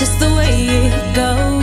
just the way it goes.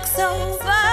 looks over.